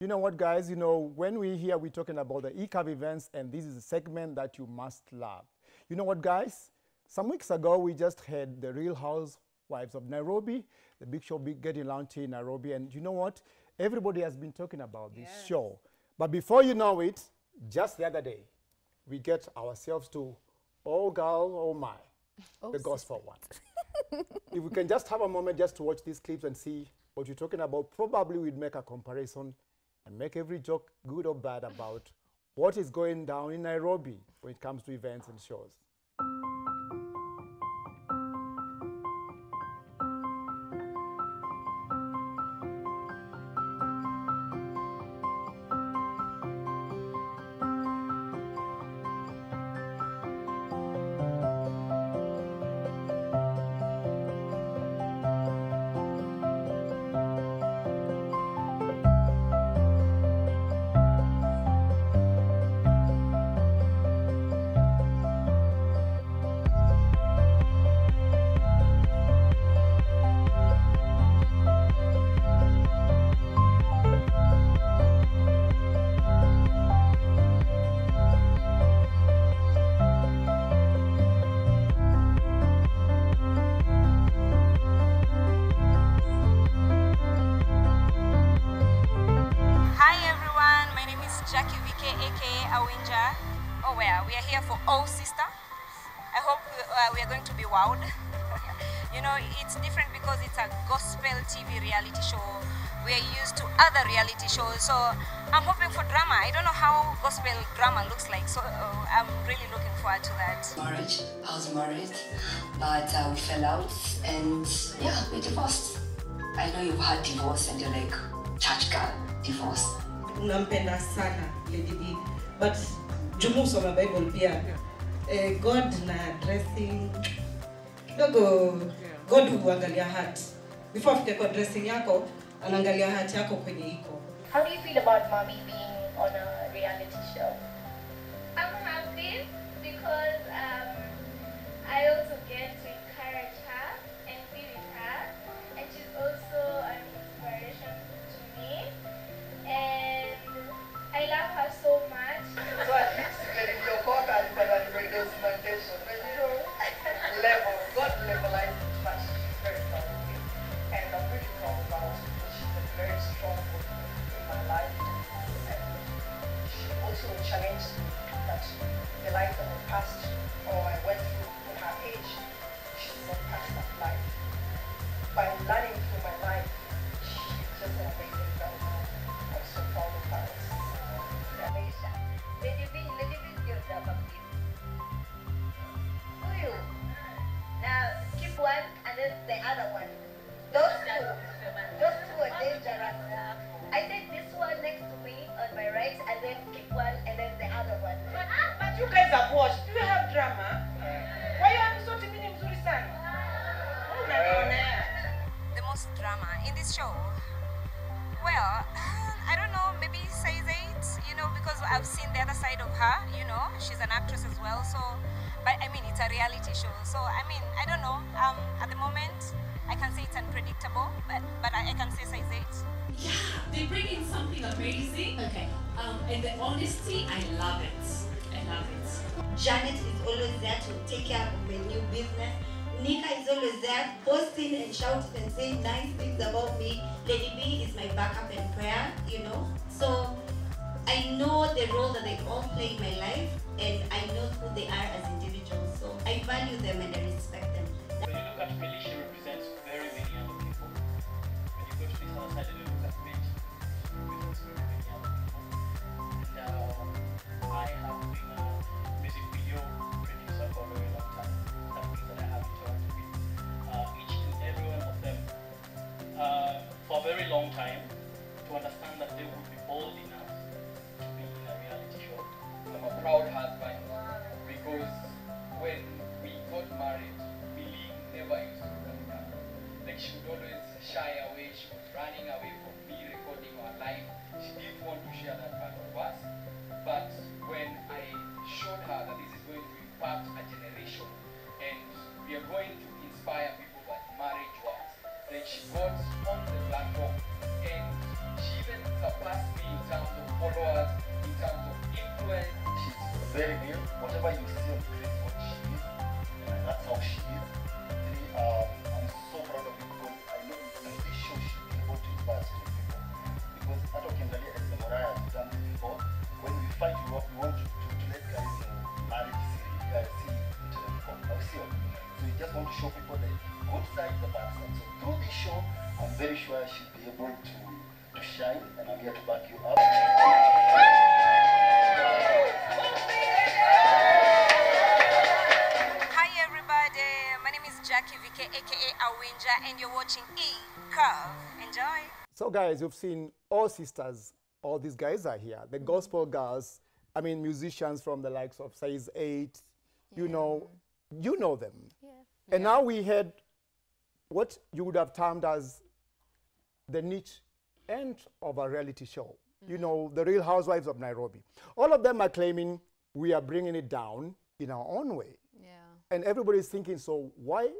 You know what, guys? You know, when we here, we're talking about the ECAV events, and this is a segment that you must love. You know what, guys? Some weeks ago, we just had the Real Housewives of Nairobi, the big show big getting launched in Nairobi, and you know what? Everybody has been talking about this Yes. show. But before you know it, just the other day, we get ourselves to Oh Girl, Oh My, oh, the gospel one. if we can just have a moment just to watch these clips and see what you're talking about, probably we'd make a comparison and make every joke, good or bad, about what is going down in Nairobi when it comes to events and shows. Aka Awinja. Oh well, we are here for Oh Sister. I hope we, uh, we are going to be wowed. you know, it's different because it's a gospel TV reality show. We are used to other reality shows, so I'm hoping for drama. I don't know how gospel drama looks like, so uh, I'm really looking forward to that. marriage. I was married, but uh, we fell out, and yeah, we divorced. I know you've had divorce, and you're like, church girl, divorce. Nampenda sana Lady D. But jumu soma bible pia. Eh, god na dressing. Kidogo god huangalia heart. Before afike kwa dressing yako anaangalia heart yako kwenye iko. How do you feel about mommy being on a reality show? I'm happy because um, I also get passed or I went through in her age, she's not passed that life. By learning through my life, she's just an amazing girl now. I'm so proud of her. B, Lady B ndio mdabaki. Huyu. Now keep one and then the other one. Those two. Those two are dangerous. I take this one next to me on my right and then keep one and then the other one. But you guys are washed. It's show, so I mean, I don't know, um, at the moment, I can say it's unpredictable, but, but I, I can say size 8. Yeah, they bring in something amazing. Okay. Um, and the honesty, I love it. I love it. Janet is always there to take care of my new business. Nika is always there posting and shouting and saying nice things about me. Lady B is my backup and prayer, you know. So I know the role that they all play in my life and I know who they are as individuals. So I value them and I respect them. When you look at Millie, she represents very many other people. When you go to this other side and you look at Mitch, she represents very many other people. And uh, I have been a music video producer for a very long time. That means that I have interacted with uh, each and every one of them uh, for a very long time to understand So show, I'm very sure she'll be able to, to shine, and I'm here to back you up. Hi everybody, my name is Jacky Vike aka Awinja and you're watching E Curve. Enjoy. So, guys, you've seen all sisters, all these guys are here. The gospel girls, I mean, musicians from the likes of Size 8, you know, you know them. Yeah. And now we had what you would have termed as the niche end of a reality show. You mm. know, the Real Housewives of Nairobi. All of them are claiming we are bringing it down in our own way. Yeah. And everybody's thinking, so why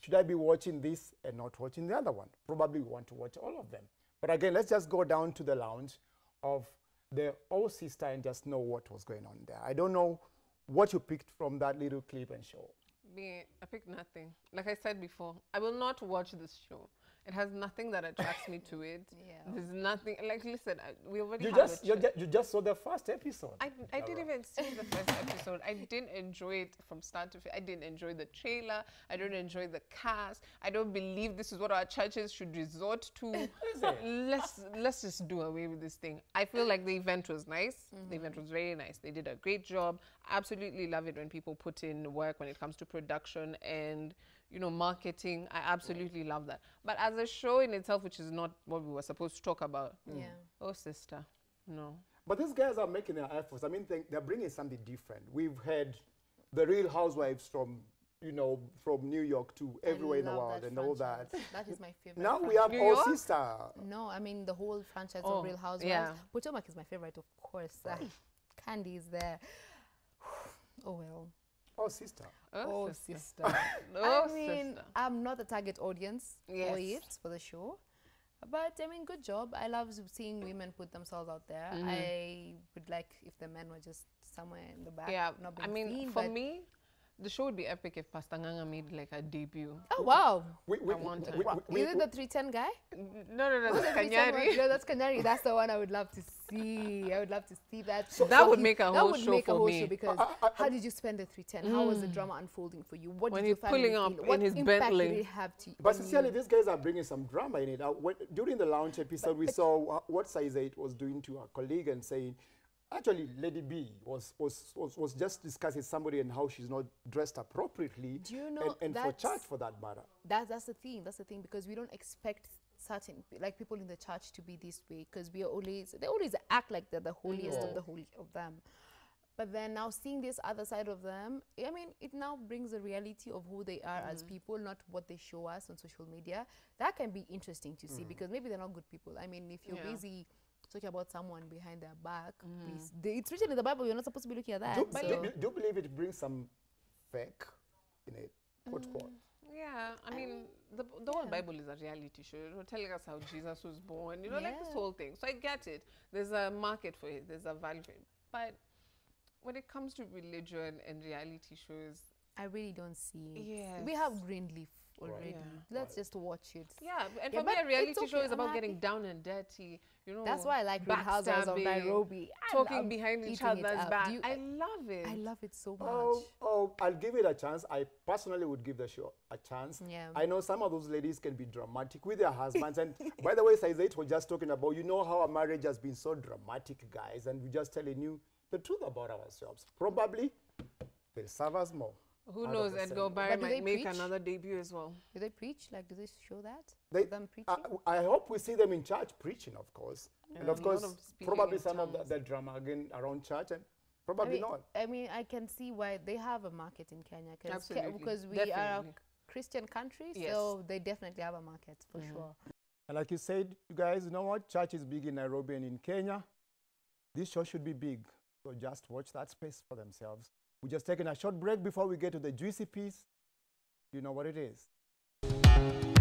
should I be watching this and not watching the other one? Probably we want to watch all of them. But again, let's just go down to the lounge of the old sister and just know what was going on there. I don't know what you picked from that little clip and show. Me, I picked nothing. Like I said before, I will not watch this show. It has nothing that attracts me to it. Yeah. There's nothing. Like, listen, I, we already You just, you, tra- you just saw the first episode. I, I didn't even see the first episode. I didn't enjoy it from start to finish. I didn't enjoy the trailer. I don't enjoy the cast. I don't believe this is what our churches should resort to. let's let's just do away with this thing. I feel like the event was nice. The event mm-hmm. was very nice. They did a great job. Absolutely love it when people put in work when it comes to production and you know marketing. I absolutely love that. But as a show in itself, which is not what we were supposed to talk about. Yeah. Oh sister, no. But these guys are making their efforts. I mean, they, they're bringing something different. We've had the real housewives from, you know, from New York to everywhere in the world that and all that. That is my favorite. Now we have franchise. All Sister. No, I mean the whole franchise Oh, of Real Housewives. yeah. Potomac is my favorite, of course. Uh, Candy is there. Oh well. Oh, sister. Oh, Oh, sister. sister. Oh, I mean, sister. I'm not the target audience for it for the show, but I mean, good job. I love seeing women put themselves out there. Mhm. I would like if the men were just somewhere in the back. Yeah, not I being mean, seen, for me, the show would be epic if Pastor Nganga made like a debut. Oh wow! We, I want it. Is it the 310 guy? No, no, no, Who's that's the 310 Kanyari. No, that's Kanyari. That's the one I would love to see. I would love to see that. That would he- make a that whole would show make a for whole me. show because how did you spend the 310? How was the drama unfolding for you? What When did your he's pulling feel? up in What his impact Bentley. did it have to But on sincerely, you? these guys are bringing some drama in it. Uh, when, during the launch episode, we saw uh, what Size 8 was doing to her colleague and saying, actually, Lady B was, was, was, was just discussing somebody and how she's not dressed appropriately. Do you and, know and for church for that matter. That, that's the thing. That's the thing because we don't expect certain like people in the church to be this way because we are always they always act like they're the holiest of mm. the holy of them. But then now seeing this other side of them, I mean, it now brings the reality of who they are as mm. people, not what they show us on social media. That can be interesting to see mm. because maybe they're not good people. I mean, if you're Yeah. busy talking about someone behind their back, mm-hmm. please, they, it's written in the Bible. You're not supposed to be looking at that. Do, so- do, do you believe it brings some fake in it? Quote, mm, quote. Yeah, I mean, um, the, the whole Bible is a reality show. You know, telling us how Jesus was born, you know, like this whole thing. So I get it. There's a market for it, there's a value for it. But when it comes to religion and reality shows, I really don't see it. Yes. We have Greenleaf already. Yeah. Let's just watch it. yeah, and Yeah, for me, a reality it's show is I'm about getting down and dirty. You know, That's why I like Real Housewives of backstabbing, Nairobi. I talking behind each other's back. You- I love it. I love it so oh, much. Oh, oh, I'll give it a chance. I personally would give the show a chance. Yeah. I know some of those ladies can be dramatic with their husbands. and by the way, Size 8 was just talking about, you know how a marriage has been so dramatic, guys, and we're just telling you the truth about ourselves. Probably they'll serve us more. Who 100%. knows? Edgar Barry But do they might make preach? another debut as well. Do they preach? Like, do they show that? They, them preaching? uh, I hope we see them in church preaching, of course. and of course, of probably in some of the, the drama again around church, and I probably mean, not. I mean, I can see why they have a market in Kenya cause Ke- because we are a Christian country, Yes. so they definitely have a market for sure. And like you said, you guys, you know what? Church is big in Nairobi and in Kenya. This show should be big. So just watch that space for themselves. We're just taking a short break before we get to the juicy piece. You know what it is.